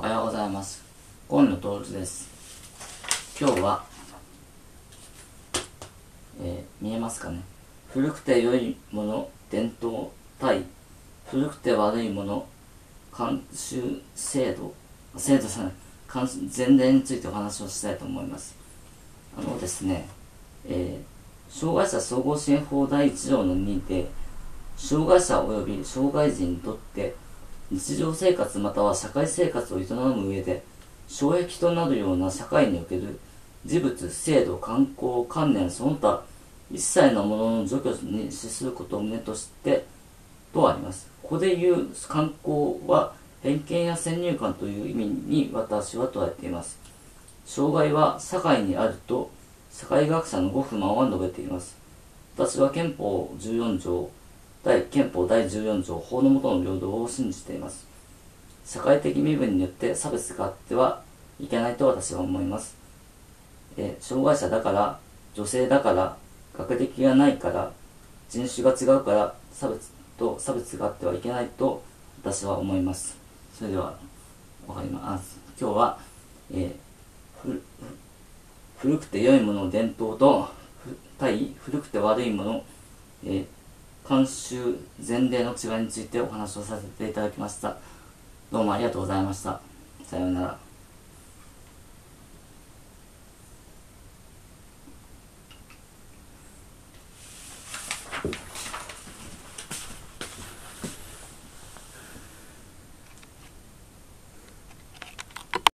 おはようございます。今野徹です。今日は、えー、見えますかね。古くて良いもの伝統対古くて悪いもの慣習制度制度じゃない。前例についてお話をしたいと思います。あのですね、えー、障害者総合支援法第1条の2で障害者及び障害児にとって日常生活または社会生活を営む上で障壁となるような社会における事物、制度、観光、観念、その他一切のものの除去に資することを旨としてとあります。ここで言う観光は偏見や先入観という意味に私は捉えています。障害は社会にあると社会学者のご不満は述べています。私は憲法14条第憲法第14条法の下の平等を信じています。社会的身分によって差別があってはいけないと私は思います。え障害者だから女性だから学歴がないから人種が違うから差別と差別があってはいけないと私は思います。それではわかります。今日は、えー、古くて良いものの伝統と対古くて悪いもの、え今週前例の違いについてお話をさせていただきました。どうもありがとうございました。さようなら。